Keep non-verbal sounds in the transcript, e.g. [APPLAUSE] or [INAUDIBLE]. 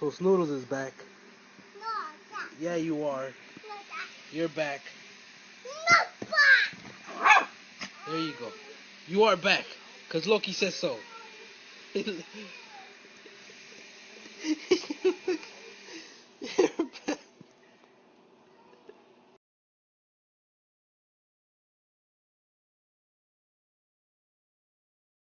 So Snoodles is back. No. Yeah, you are. No. You're back. Back. There you go. You are back. Cause Loki says so. [LAUGHS]